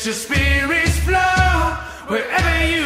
Let your spirits flow wherever you.